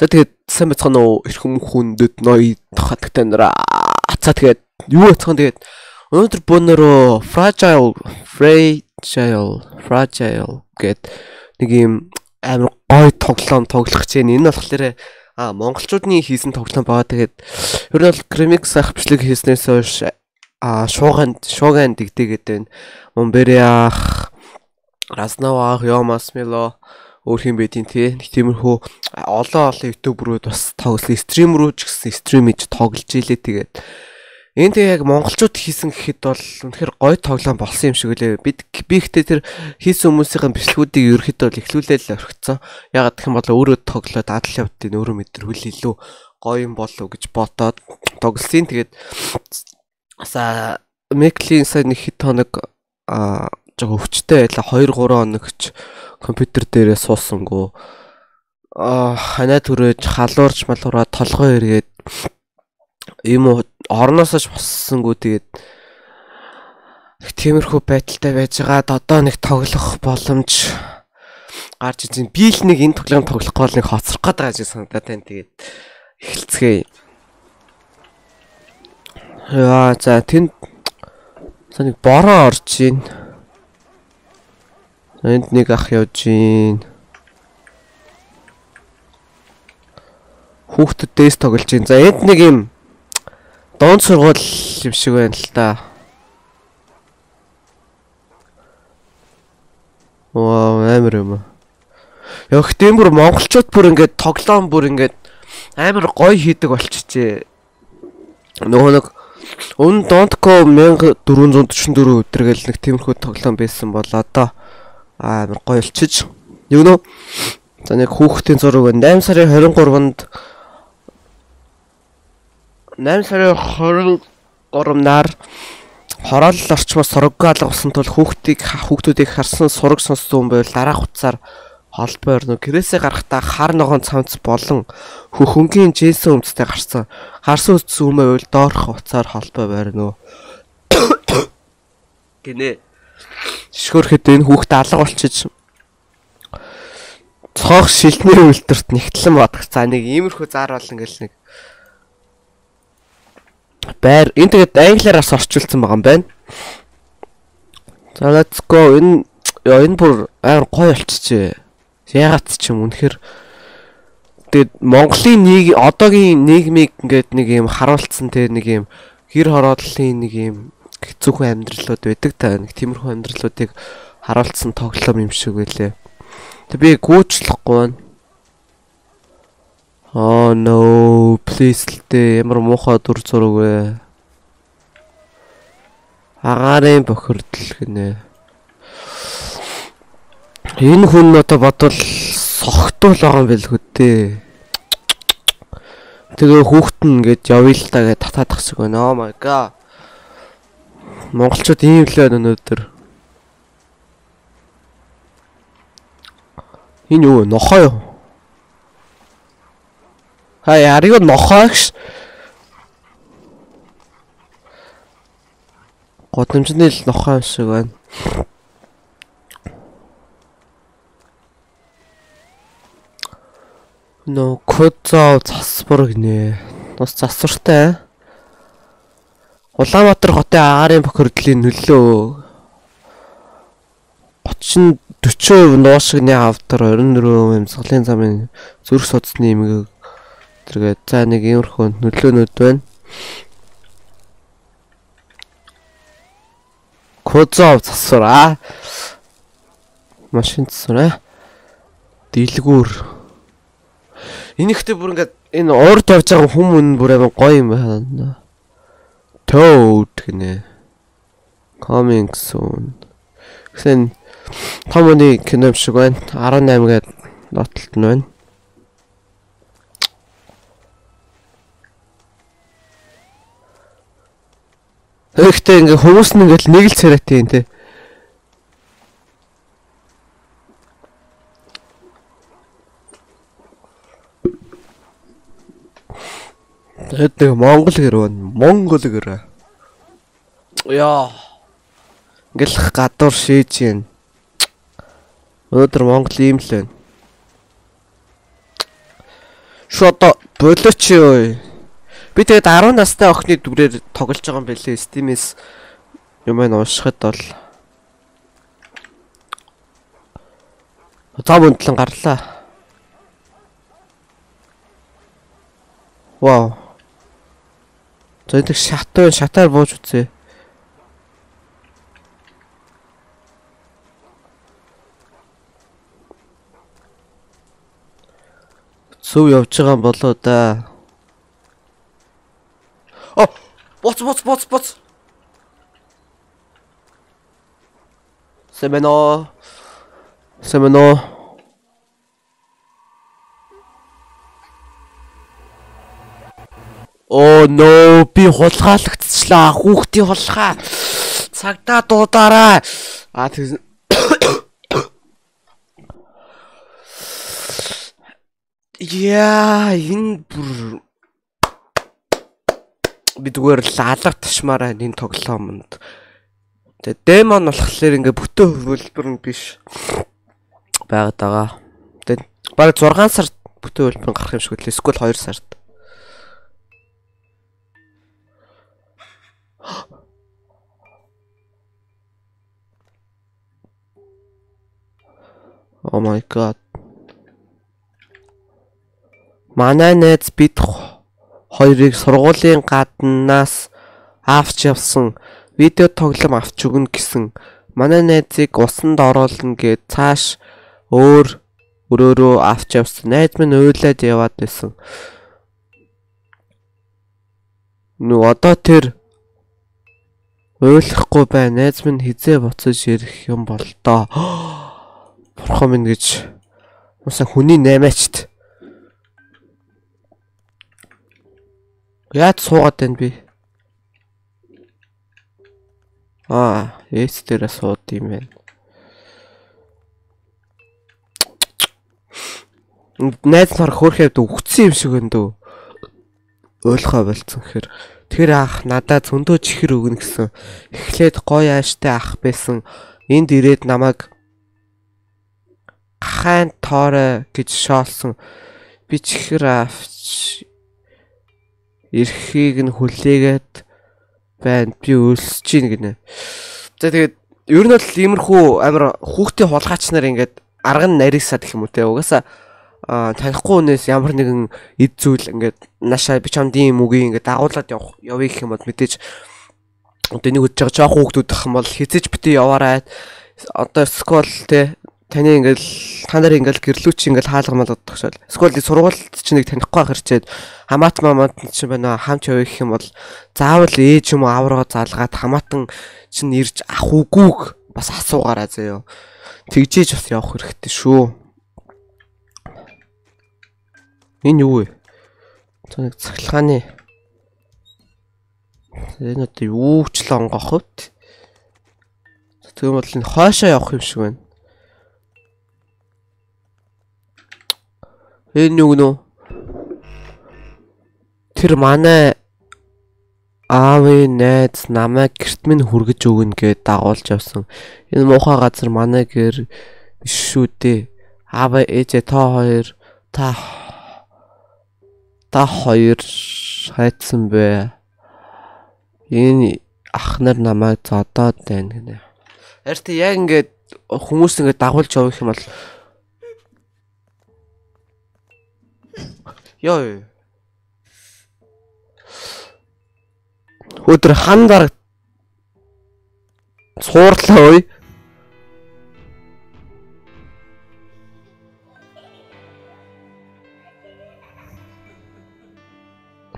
За тэгээд сайн бацхан уу эрх хүмүүхэнд ноёд хатагтай нара. За тэгээд юу бацхан тэгээд өнөөдөр бөөнөрөө fragile fragile fragile гэд нэг юм амар гой тоглоом тоглох байна. Энэ болохоор а монголчуудын хийсэн тоглоом байгаа. Тэгээд ер нь бол Crimix ах бичлэг хийснээс хойш а шууганд шууган дигдэгээд байна. Мумбериах Раснавах Йомасмило өөр хин байдیں۔ Тэ нэг тиймэрхүү олон олон ютуберүүд бас тоглосон стримерүүд ч гэсэн стрим хийж тоглож илээ тэгээд. Тэг яг монголчууд хийсэн гэхэд бол үнэхээр гоё тоглоом болсон юм шиг үлээ. Бид би ихтэй тэр хийсэн хүмүүсийн бичлэгүүдийг ерөөхдөө бол эхлүүлээл орхицсан ягаад гэх юм бол өөрөө тоглоод адал явдгийг өөрөө мэдэр хүл илүү гоё юм болов гэж ботоод тоглосон. Тэгээд аса Меклийн сайн нэг хэд хоног а жоо өвчтэй байлаа 2 3 хоногч компьютер дээрээ суусангуу а ханаа төрөөж халуурч малуураа толгой эргээд юм уу орноосоо ч боссонгүй тэгээд их тиймэрхүү байдалтай байжгаад одоо нэг тоглох боломж гарч ижин би л нэг энэ тоглоом тоглох гол нэг хоцрох гээд байгаа юм санагдаад байна. Тэгээд эхэлцгээе. Яа за тэнд саний бороо орж ийн Энд нэг ах явж гин. Хүүхдэд дээс тоглож гин. За энд нэг юм доон сургууль юм шиг байна л та. Вау, амар юм. Яг тийм бүр монголчууд бүр ингээд тоглоом бүр ингээд амар гоё хийдэг болчихжээ. Нөгөө нэг Өн Don't.co 1444 өдр гэл нэг тиймэрхүү тоглоом байсан бол одоо амар гоё болчиж юу нөө? За нэг хүүхдийн зураг байна. 8 сарын 23-нд 8 сарын 23-наар хороолол орчмоос сураггүй алга болсон тул хүүхдийг хүүхдүүдийг харсан сураг сонссон хүн байвал дараах хуцаар холбоо орно гэрээсээ гарахдаа хар ногоон цамц болон хөхөнгийн жейсэн өмцтэй гарсан. Харсан үтсэн хүн байвал доорх хуцаар холбоо байрно гинэ шишгөөрхэд энэ хүүхдээ алга болчиж цоох шилтний үйлдвэрт нэгтлэн бодох. За нэг иймэрхүү зар бол ингээл нэг байр энэ тэгээд англиараас орчуулсан байгаа юм байна. За let's go. Энэ яа энэ бүр амар гоё болчихжээ. Ягаад ч юм үнэхэр тэгээд Монголын нэг одоогийн нийгмийг ингээд нэг юм харуулсан те нэг юм хэр хороодлын нэг юм хэцүүхэн амьдралууд байдаг та нэг тиймэрхүү амьдралуудыг харуулсан тоглоом юм шиг байлээ. Тэг би гүйчлэхгүй байна. Oh no, please л дээ ямар муухай дүр зураг вэ? Агаарын бохирдол гинэ. Энэ хүн одоо бодвол согтуул байгаа юм байлгүй дээ. Тэгээ хүүхэд нь ингээд явъя л та гэж татаад тахсаг байна. Oh my god. Монголчууд ийм л байна өнөөдөр. Энэ юу нохоо юу? Хай ариг нохоогш. Годамжны л нохоо юм шиг байна. Нөө кодзоо засвар гинэ. Бас засвартай. Улаанбаатар хотын агаарын бохирдлын нөлөө 30 40% нуушигны автор 24% амьсгалын замын зүрх судасны эмгэг тэргээд за нэг иймэрхүү нөлөөнүүд байна. Кодзов засвараа. Машин засвараа. Дэлгүүр. Энэ ихтэй бүр ингээд энэ урд явж байгаа хүмүүс бүр амар гоё юм байна. Toad гинэ. Coming soon. Гэсэн томны кино шиг байна. 18 гээд нотолт нь байна. Тэгэхдээ ингээ хүмүүс нь ингээл нэг л царайтай юм те. Тэгэд нэг Монгол гэр байна. Монгол гэр. Яа. Ингээл гадуур шийж юм. Өнөөдөр Монгол ийм л байна. Шо одоо болооч ёо. Би тэгээд 10 настай охины дүрээр тоглож байгаа юм байлээ. Steam-ээс юм аа уушхад бол Зам өндлөн гарлаа. Вау. Зэнтэг шатаа шатаар бууж үзье. Сүв явж байгаа болоо да. О, боц боц боц боц. Семено. Семено. Оо no би хулгайлагдчихлаа. Хүүхдийн хулгай. Цагдаа дуудаарай. А тэгсэн Яа, энэ бүр би зүгээр л алга ташмаараа энэ тоглоомонд. Тэгээ демон болохоор ингээ бүтэн хөвөлбөр нь биш байгаад байгаа. Тэгээ баг 6 сард бүтэн хөвөлбөр гарах юм шиг үлээ. Эсвэл 2 сард. Oh my god. Манай найз бид хоёрыг сургуулийн гаднаас авч явсан видео тоглоом авч өгнө гэсэн манай найзыг усанд оруулна гэд цааш өөр өрөөрөө авч явсан. Найз минь уйлаад яваад байсан. Нүү одоо тэр уйлахгүй бай. Найз минь хизээ буцаж ирэх юм бол доо. Бурхан минь гэж уусаа хүний наймаачт Яаж суугаад байна би? Аа, эс дээрээ сууд юм байна. Найз нар хөөрхөд өгцсөн юм шиг байна дөө. Ойлгохоо болцсон гэхээр тэр ах надад зөндөө чихэр өгнө гэсэн. Эхлээд гоё ааштай ах байсан. Энд ирээд намайг хайн тоорой гэж шоолсон. Би чихэр авч эрхийг нь хүлээгээд байна. Би өлсөж гин гинэ. За тэгээд ер нь бол иймэрхүү амар хүүхдийн хулгайч нар ингээд арга нь нарийсаад гэх юм уу те. Угаасаа танихгүй хүнээс ямар нэгэн эд зүйл ингээд нашаа би чамд ийм үгүй ингээд дагуулад явах явъя гэх юм бол мэдээж одоо нэг үдж байгаа жоох хүүхдүүд ах юм бол хизэж битээ яваарай. Одоо скол те таны ингээл та нар ингээл гэрлүүч ингээл хаалгамал бодохшол. Эсвэл сургуульд чи нэг танихгүй хэрчээд хамаат мамад чи байна хамч явах юм бол заавал ээж юм авраа залгаад хамаатан чин ирж ах үгүйг бас асуугаараа заяо. Тэгжээж бас явах хэрэгтэй шүү. Энэ юу вэ? Нэг цахилгааны энэ одоо юу ч л онгох хувьд. Тэгм бол энэ хойшоо явах юм шиг байна. Энэ юу нөө? Тэр манай аавын найз намайг гэрт минь хүргэж өгнө гэд дагуулж явсан. Энэ муухай газар манай гэр биш шүү дээ. Аава ээжээ та хоёр та та хоёр хайцсан бэ. Энэ ах нар намайг зодоод байна гинэ. Харин яг ингээд хүмүүс ингээд дагуулж явах юм бол Йоо. Өдөр хан дараг суурлаа ой.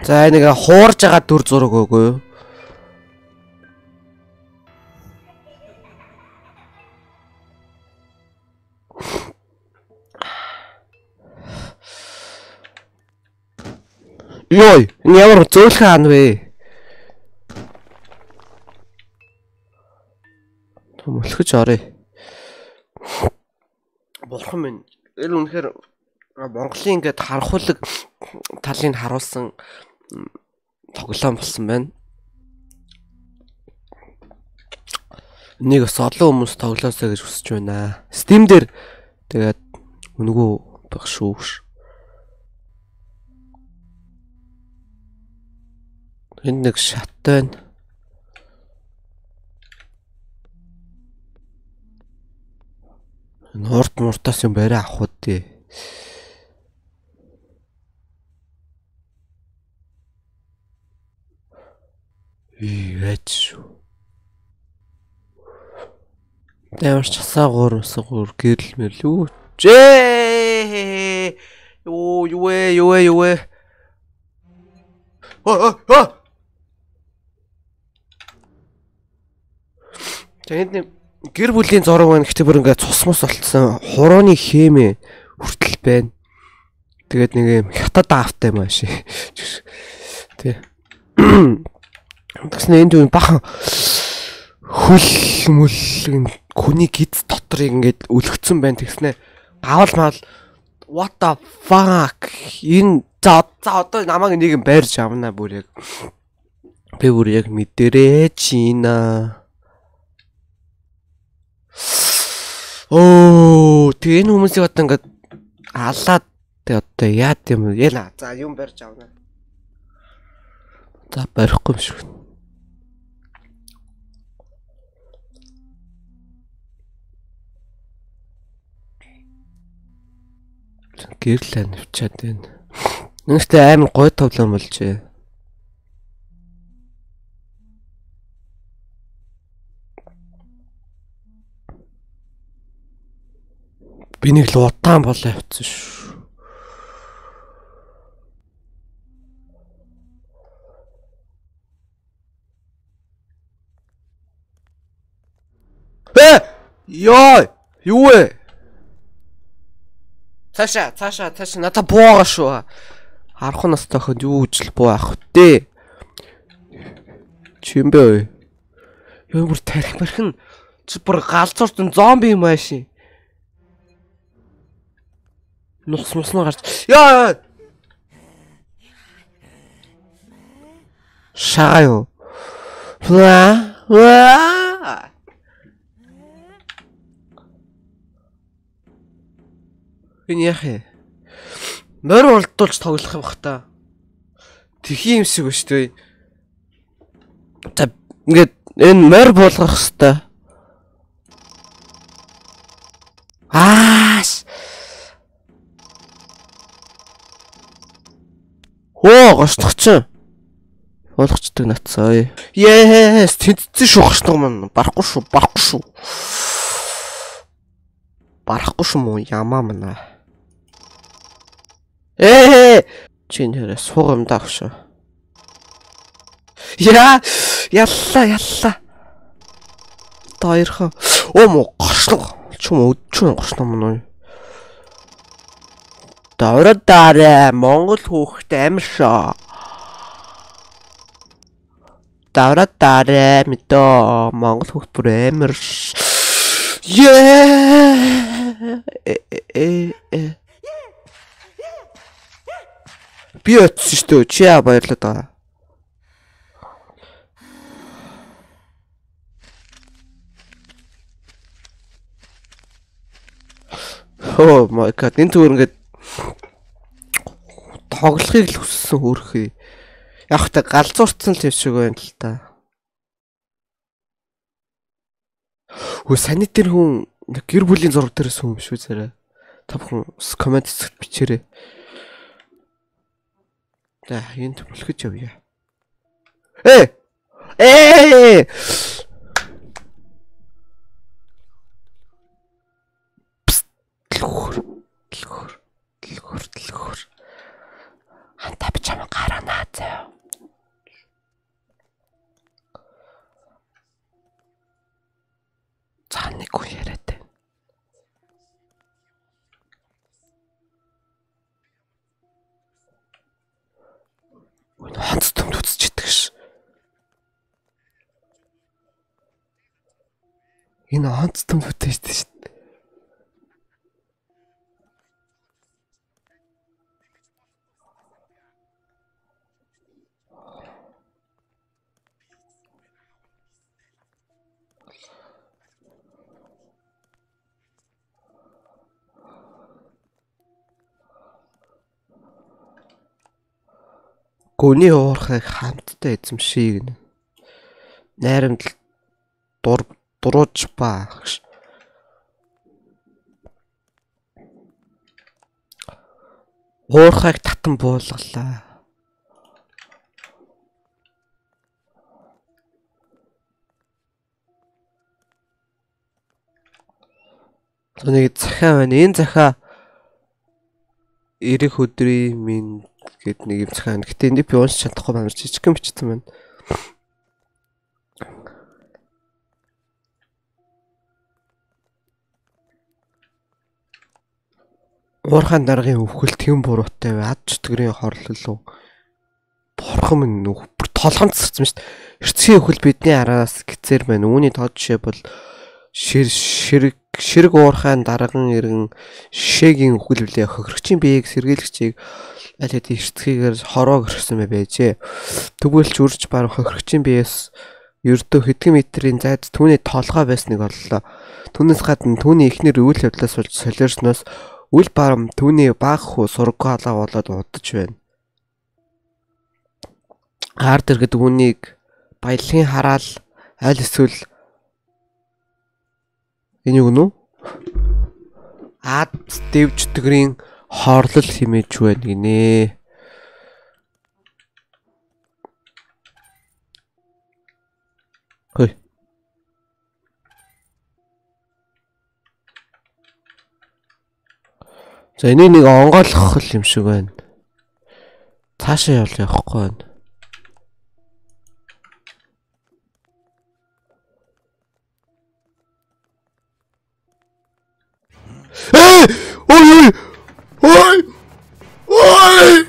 За нэг хуурж байгаа дүр зураг өгөө Йой, энэ ямар зөөлхөн ан вэ? Мөлхөж орё. Бурхан минь. Энэ үнэхээр Монголын ингээд харахуулаг талыг харуулсан тоглоом болсон байна. Нэг бас олон хүмүүс тоглоосоо гэж хүсэж байна. Steam дээр Тэгээд үнгүү байх шүүш. Энд нэг шат байна. Нурд муртаас юм барай авах уу тий. Ивэч шүү. Ямар ч асаагуур масагуур гэрэл мэрл үү. Жээ. Юу юу юу юу ээ. А а. Тэгээд гэр бүлийн зураг байна гэхдээ бүр ингээд цус мус болцсон. Хурууны хэмээ хүртэл байна. Тэгээд нэг юм хятад аавтай маш. Тэ. Тэгснэ энд юу бахан хөл мүл хүний гиз дотрыг ингээд өлгцөн байна тэгснэ гавал мал what the fuck энэ за за одоо намайг нэг юм байрж авна бүр яг би бүр яг мэдэрээ чина оо тэг энэ хүмүүсийг одоо ингээд алаад тэг одоо яа гэм яа за юм барьж авна за барихгүй юм шиг гэрлээ навчаад байна. Нэгтэй амар гой тоглоом болжээ. Би нэг л удаан болоо явцсан шүү. Э! Йой! Юу вэ? Цаашаа, цаашаа, цаашаа надад буугаа шүү. Харах нас тохинд юу үжил буу ах вэ? Чимбэ. Юу бүр тарих мэрхэн чи бүр галзууртан зомби юм ааши. Нухс муснаа гарч. Яа! Шаа юу? Ва! Ва! Энэ яах юм? Морь уралдуулж тоглох юм бах та. Тэхий юм шиг ба шүү дээ. За ингээд энэ морь буулгах хэвээр. Ааш. Хөө чинь. Болгочдөг натсаа. Yes, тэнцсэн шүү гошлох маань. Барахгүй шүү, барахгүй шүү. Барахгүй шүү муу ямаа мана. Ээ! Чин хэрэг суугамдаа шүү. Яа! Ялла, ялла. Тойрхон. Оо мо гошлог. Чум өдчүн гошлоо мөн үү? Даврад даарэ Монгол хүүхэд амир шоо. Даврад даарэ мэдөө Монгол хүүхэд бүр амир. Яа! Э э Би очсон шүү дээ. Чи яа баярлаад байгаа. Oh my god. Энэ зүгээр ингээд тоглохыг л хүссэн хөөрхий. Яг та галзуурцсан л юм шиг байна л та. Хөө санитар хүн гэр бүлийн зураг дээрээс хүн биш үү зэрэг. Та бүхэн комент хэсэгт бичээрэй. За энд бүлхэж явъя. Э! Э! Лхөр. Лхөр. Лхөр. Лхөр. Хантаа би чамаа гаранаа заяа. За нэг хүн яриад байна. Энэ хонц төмд үзчихдэг ш. Энэ хонц төмд үтээжтэй ш. Гүний уурхайг хамтдаа эзэмшиг гэнэ. Найрамдал дур дурууж ба гэж. Уурхайг татан буулгалаа. Нэг захаа байна. Энэ захаа эрэх өдрийн минь гэд нэг юм захаа. Гэтэ энд би уншиж чадахгүй байна. Жижигхэн бичсэн байна. Уурхайн даргын өвхөл тэм буруутай бай. Ад чөтгөрийн хорлол. Бурхан минь бүр толгонд шүү дээ. Эрцгийн өвхөл бидний араас гизээр байна. Үүний тод жишээ бол шир ширэг ширэг уурхайн дарган иргэн шигийн өвхөл үлээ хохирогчийн биеийг сэргийлэгчийг аль хэдийн эрцгийгээр хороо гэрсэн байжээ. Тэгвэл ч үрж баг хохирогчийн биеэс ердөө хэдэн метрийн зайд түүний толгой байсныг оллоо. Түүнээс гадна түүний эхнэр үйл явдлаас болж солиорсноос Үл барам түүний баг хуу сургуу халаа болоод удаж байна. Ард иргэд үүнийг баялагын хараал аль эсвэл энэ юу гэнэ үү? Ад дэвждгэрийн хорлол химээж байна гинэ. Хөөе. За энийг нэг онгойлгох юм шиг байна. Цаашаа явал явахгүй байна. Эй! Ой! Ой! Ой!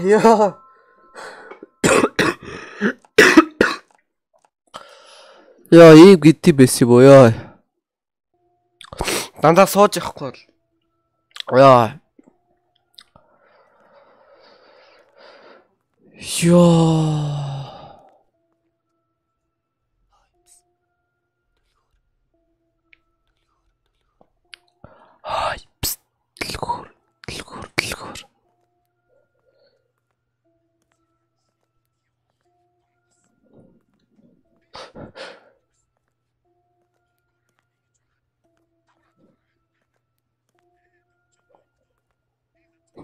Яа. Яа, ийм гэдэг байсан юм уу яа. Дандаа сууж явахгүй бол. Яа. Яа. Хай, дэлгүүр, дэлгүүр, дэлгүүр.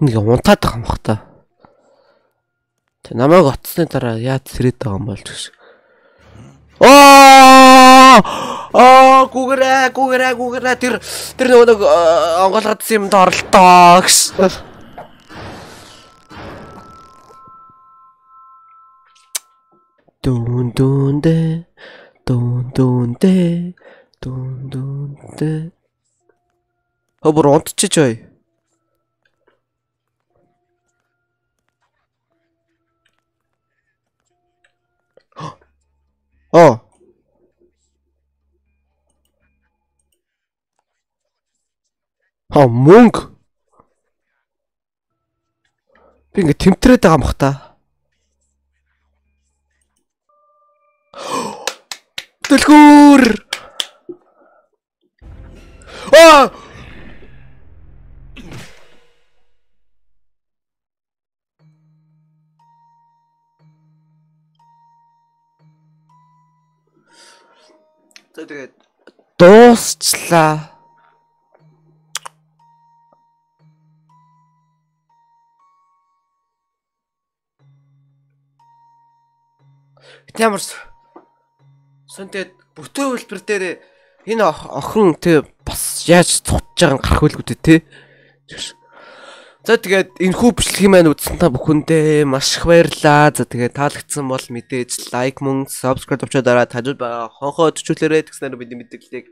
Нэг унтаад байгаа юм бах та. Тэг намайг оцсны дараа яаж сэрээд байгаа юм бол гэж. Аа! Аа, гүгэрэ, гүгэрэ, гүгэрэ тэр тэр нөгөө нэг онгойлгодсон юмд оролтоо гэсэн. Дун дун дэ дун дун дэ дун дун дэ Хобор унтчих жой. Оо. Ха мөнгө. Би ингэ тэмтрээд байгаа мох та. Дэлгүүр. Аа! За тэгээд дуусчлаа. Ямар сонтэд бүтэн хөлбөр дээр энэ охин тэг бас яаж цутж байгааг гарах үлгүү те. За тэгээд энэхүү бичлэгийн маань үзсэн та бүхэндээ маш их баярлалаа. За тэгээд таалагдсан бол мэдээж лайк мөн subscribe авчаад дараа тажид байгаа хонхоо төчүүлээрэй тэгснээр бидний мэдээллийг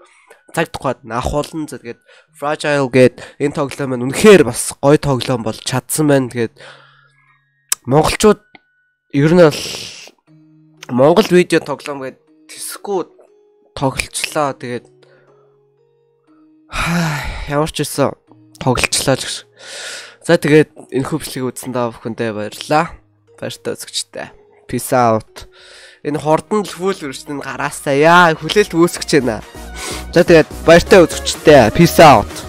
цаг тухайд авахулна. За тэгээд fragile гээд энэ тоглоом маань үнэхээр бас гоё тоглоом бол чадсан байна. Тэгээд монголчууд ер нь бол монгол видео тоглоом гээд тэсэхгүй тоглолцлоо. Тэгээд ямар ч байсан тоглолцлоо гэж За тэгээд энэ хөвчлийг үзсэн даа бүхэндээ баярлалаа. Баяртай үзэгчтэй. Peace out. Энэ хордон фул өрчнө гараасаа яа хүлээлт үүсгэж байна. За тэгээд баяртай үзэгчтэй. Peace out.